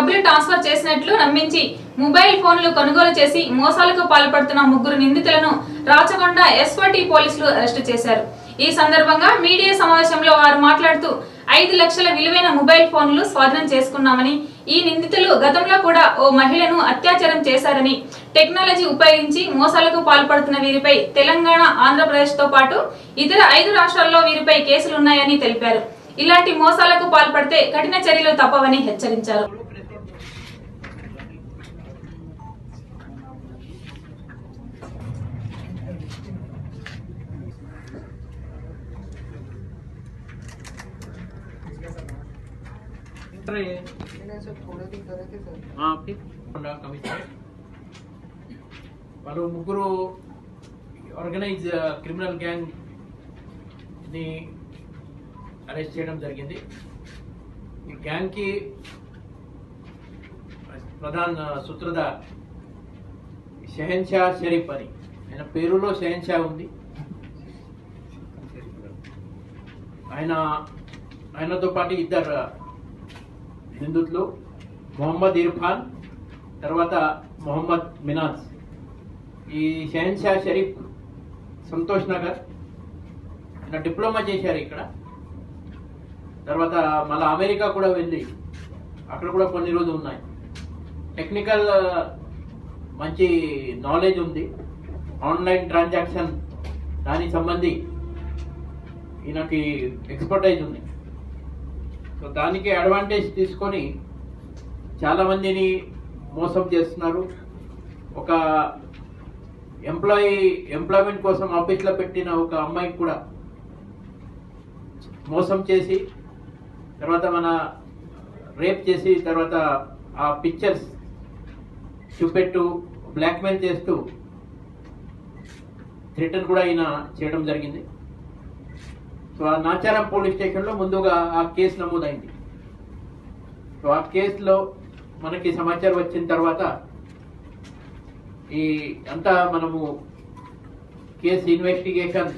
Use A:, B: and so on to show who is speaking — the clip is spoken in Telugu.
A: డబ్బులు ట్రాన్స్ఫర్ చేసినట్లు నమ్మించి మొబైల్ ఫోన్లు కొనుగోలు చేసి మోసాలకు పాల్పడుతున్న ముగ్గురు నిందితులను రాచకొండ ఎస్వటి పోలీసులు అరెస్టు చేశారు. ఈ సందర్భంగా మీడియా సమావేశంలో వారు మాట్లాడుతూ ఐదు లక్షల విలువైన మొబైల్ ఫోన్లు స్వాధీనం చేసుకున్నామని ఈ నిందితులు గతంలో కూడా ఓ మహిళను అత్యాచారం చేశారని టెక్నాలజీ ఉపయోగించి మోసాలకు పాల్పడుతున్న వీరిపై తెలంగాణ ఆంధ్రప్రదేశ్తో పాటు ఇతర ఐదు రాష్ట్రాల్లో వీరిపై కేసులున్నాయని తెలిపారు. ఇలాంటి మోసాలకు పాల్పడితే కఠిన చర్యలు తప్పవని హెచ్చరించారు.
B: వాళ్ళు ముగ్గురు ఆర్గనైజ్ క్రిమినల్ గ్యాంగ్ని అరెస్ట్ చేయడం జరిగింది. ఈ గ్యాంగ్కి ప్రధాన సూత్రధార్ షెహన్షా షరీఫ్ అని. ఆయన పేరులో షెహన్షా ఉంది. ఆయన ఆయనతో పాటు ఇద్దరు నిందితులు మొహమ్మద్ ఇర్ఫాన్ తర్వాత మొహమ్మద్ మినాజ్. ఈ షహన్షా షరీఫ్ సంతోష్ నగర్. ఆయన డిప్లొమా చేశారు ఇక్కడ. తర్వాత మళ్ళీ అమెరికా కూడా వెళ్ళి అక్కడ కూడా కొన్ని రోజులు ఉన్నాయి. టెక్నికల్ మంచి నాలెడ్జ్ ఉంది. ఆన్లైన్ ట్రాన్సాక్షన్ దానికి సంబంధి ఈయనకి ఎక్స్పర్టైజ్ ఉంది. సో దానికి అడ్వాంటేజ్ తీసుకొని చాలామందిని మోసం చేస్తున్నారు. ఒక ఎంప్లాయీ ఎంప్లాయ్మెంట్ కోసం ఆఫీస్లో పెట్టిన ఒక అమ్మాయికి కూడా మోసం చేసి తర్వాత మన రేప్ చేసి తర్వాత ఆ పిక్చర్స్ చూపెట్టు బ్లాక్మెయిల్ చేస్తూ థ్రెటన్ కూడా ఈయన చేయడం జరిగింది. నాచారం పోలీస్ స్టేషన్లో ముందుగా ఆ కేసు నమోదైంది. సో ఆ కేసులో మనకి సమాచారం వచ్చిన తర్వాత ఈ అంతా మనము కేసు ఇన్వెస్టిగేషన్